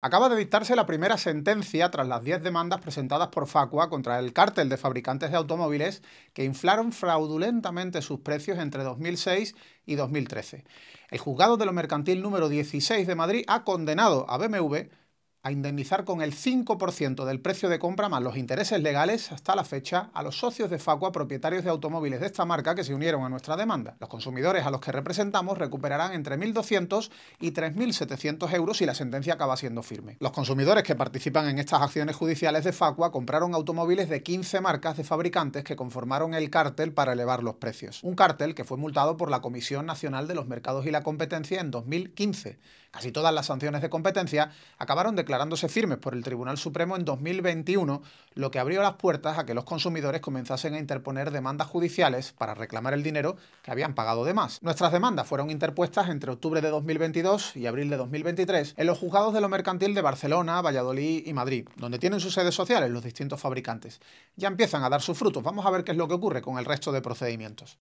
Acaba de dictarse la primera sentencia tras las 10 demandas presentadas por Facua contra el cártel de fabricantes de automóviles que inflaron fraudulentamente sus precios entre 2006 y 2013. El juzgado de lo mercantil número 16 de Madrid ha condenado a BMW a indemnizar con el 5% del precio de compra más los intereses legales hasta la fecha a los socios de Facua propietarios de automóviles de esta marca que se unieron a nuestra demanda. Los consumidores a los que representamos recuperarán entre 1.200 y 3.700 euros si la sentencia acaba siendo firme. Los consumidores que participan en estas acciones judiciales de Facua compraron automóviles de 15 marcas de fabricantes que conformaron el cártel para elevar los precios. Un cártel que fue multado por la Comisión Nacional de los Mercados y la Competencia en 2015. Casi todas las sanciones de competencia acabaron declarándose firmes por el Tribunal Supremo en 2021, lo que abrió las puertas a que los consumidores comenzasen a interponer demandas judiciales para reclamar el dinero que habían pagado de más. Nuestras demandas fueron interpuestas entre octubre de 2022 y abril de 2023 en los juzgados de lo mercantil de Barcelona, Valladolid y Madrid, donde tienen sus sedes sociales los distintos fabricantes. Ya empiezan a dar sus frutos. Vamos a ver qué es lo que ocurre con el resto de procedimientos.